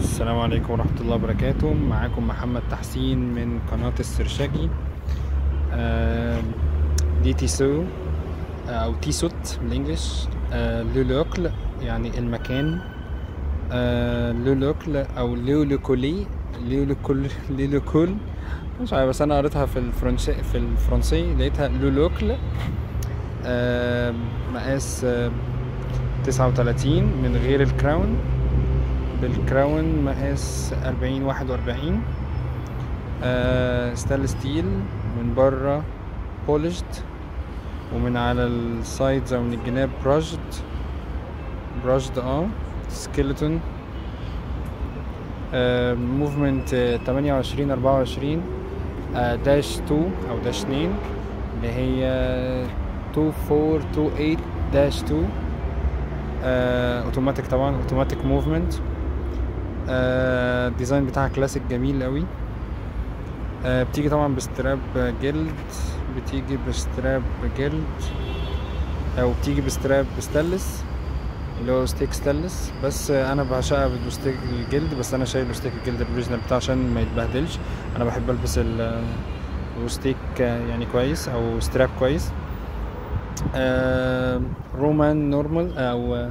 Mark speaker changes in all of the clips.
Speaker 1: السلام عليكم ورحمة الله وبركاته. معاكم محمد تحسين من قناة السرشاجي. آم، دي تيسو أو تيسوت بال English. آه، لولوكل يعني المكان. آه، لولوكل أو لولوكولي لولوكول لولوكول مش عارف بس أنا قريتها في الفرنسي في الفرنسي. لقيتها لولوكل مقاس تسعة وتلاتين من غير ال crown. بال crown مقاس أربعين واحد وأربعين. stainless steel من بره polished ومن على ال sides أو من الجناب brushed brushed آه skeleton movement تمانية وعشرين أربعة وعشرين dash two أو dash اتنين اللي هي two four two eight dash two automatic طبعا automatic movement ال design بتاعها كلاسيك جميل قوي. آه، بتيجي طبعا ب strap جلد بتيجي ب strap جلد أو بتيجي ب strap stainless اللي هو ستيك ستانلس. بس آه، أنا بعشقها بالستيك الجلد بس أنا شايل ستيك الجلد ال original بتاعه عشان ما يتبهدلش. أنا بحب ألبس ال وستيك آه، يعني كويس أو strap كويس. آه، Roman normal أو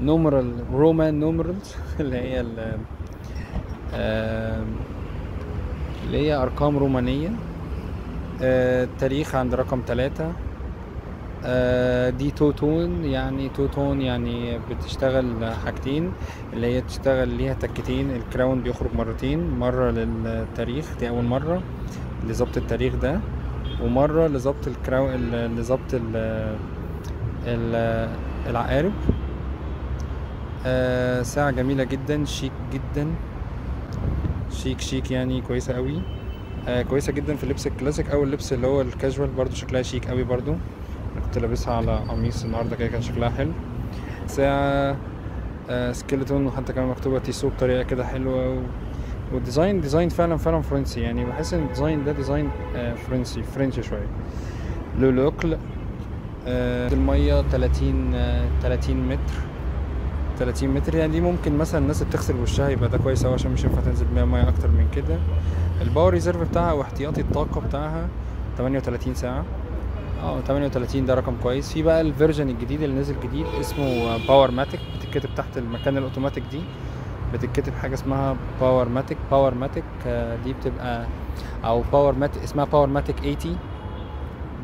Speaker 1: numeral Roman numerals اللي هي آه، اللي هي أرقام رومانية. آه، التاريخ عند رقم ثلاثة دي two tone يعني two tone يعني بتشتغل حاجتين اللي هي تشتغل ليها تكتين ال crown بيخرج مرتين مرة للتاريخ دي أول مرة لظبط التاريخ ده ومرة لظبط ال crown ال- لظبط ال- ال- العقارب. آه، ساعة جميلة جدا شيك جدا. شيك شيك يعني كويسة قوي. آه كويسة جدا في اللبس الكلاسيك أو اللبس اللي هو الكاجوال برضو شكلها شيك قوي برضو. أنا كنت لابسها على قميص النهاردة كده كان شكلها حلو. ساعة آه skeleton وحتى كمان مكتوبة تيسو بطريقة كده حلوة و... وال design design فعلا فعلا فرنسي. يعني بحس إن ال design ده design آه فرنسي فرنسي شوية. لو لوكل آه المية 30 آه 30 متر. 30 متر. يعني دي ممكن مثلا الناس اللي بتغسل وشها يبقى ده كويس أوي عشان مش ينفع تنزل بيها ميه أكتر من كده. ال power reserve بتاعها واحتياطي الطاقة بتاعها 38 ساعة. آه 38 ده رقم كويس. في بقى ال version الجديد اللي نزل جديد اسمه Powermatic بتتكتب تحت المكان الأوتوماتيك دي. بتتكتب حاجة اسمها Powermatic Powermatic دي بتبقى أو Powermatic اسمها Powermatic 80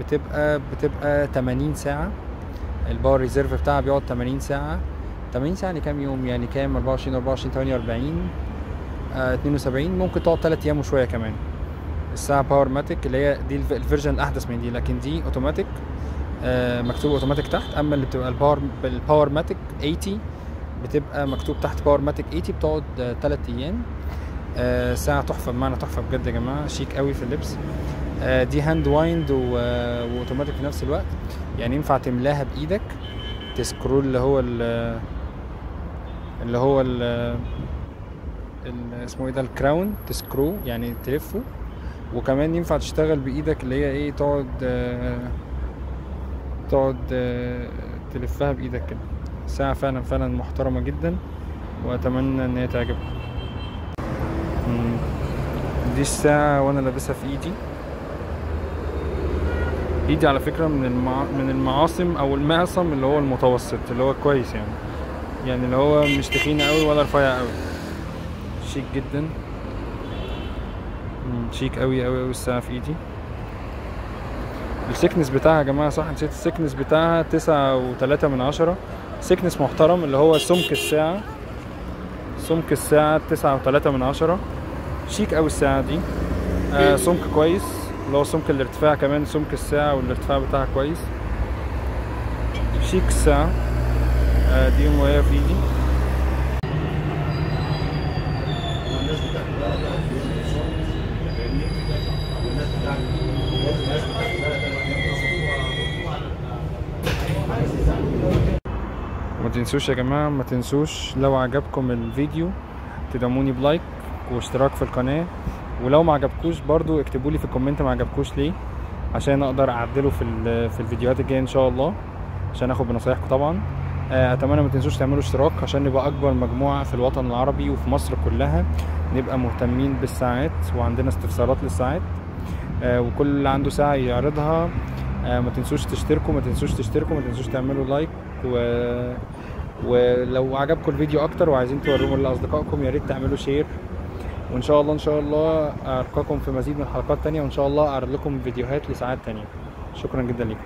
Speaker 1: بتبقى بتبقى 80 ساعة. ال power reserve بتاعها بيقعد 80 ساعة. 80 ساعة يعني كام يوم يعني كام 24 24 48 آه 72 ممكن تقعد 3 أيام وشوية كمان. الساعة Powermatic اللي هي دي الف- ال version الأحدث من دي لكن دي اوتوماتيك آه مكتوب اوتوماتيك تحت. أما اللي بتبقى ال power ال Powermatic 80 بتبقى مكتوب تحت Powermatic 80 بتقعد 3 أيام. آه ساعة تحفة بمعنى تحفة بجد يا جماعة. شيك قوي في اللبس. آه دي hand wind و automatic في نفس الوقت. يعني ينفع تملاها بإيدك ت scroll اللي هو اللي هو ال اسمه إيه ده الكراون تسكرو يعني تلفه. وكمان ينفع تشتغل بإيدك اللي هي إيه تقعد آه، تقعد آه، تلفها بإيدك كده. ساعة فعلا فعلا محترمة جدا وأتمنى إن هي تعجبكم. دي الساعة وأنا لابسها في إيدي. إيدي على فكرة من المع... من المعاصم أو المعصم اللي هو المتوسط اللي هو كويس يعني. يعني اللي هو مش تخين قوي ولا رفيع قوي. شيك جدا. شيك قوي قوي قوي الساعة في إيدي. ال thickness بتاعها يا جماعة صح نسيت؟ ال thickness بتاعها تسعة وتلاتة من عشرة. thickness محترم اللي هو سمك الساعة. سمك الساعة تسعة وتلاتة من عشرة. شيك قوي الساعة دي. آه سمك كويس. اللي هو سمك الارتفاع كمان سمك الساعة والارتفاع بتاعها كويس. شيك الساعة. دي وهي في إيدي. وما تنسوش يا جماعة ما تنسوش لو عجبكم الفيديو تدعموني ب like واشتراك في القناة. ولو ما عجبكوش برضو اكتبوا لي في ال comment ما عجبكوش ليه عشان أقدر أعدله في في الفيديوهات الجاية إن شاء الله عشان آخد بنصايحكم طبعا. أتمنى ما تنسوش تعملوا اشتراك عشان نبقى أكبر مجموعة في الوطن العربي وفي مصر كلها. نبقى مهتمين بالساعات وعندنا استفسارات للساعات. آه، وكل اللي عنده ساعة يعرضها. آه، ما تنسوش تشتركوا ما تنسوش تشتركوا ما تنسوش تعملوا like. و... ولو عجبكم الفيديو أكتر وعايزين توروه لأصدقائكم يا ريت تعملوا share وإن شاء الله إن شاء الله القاكم في مزيد من الحلقات تانية وإن شاء الله أعرض لكم فيديوهات لساعات تانية. شكرا جدا لكم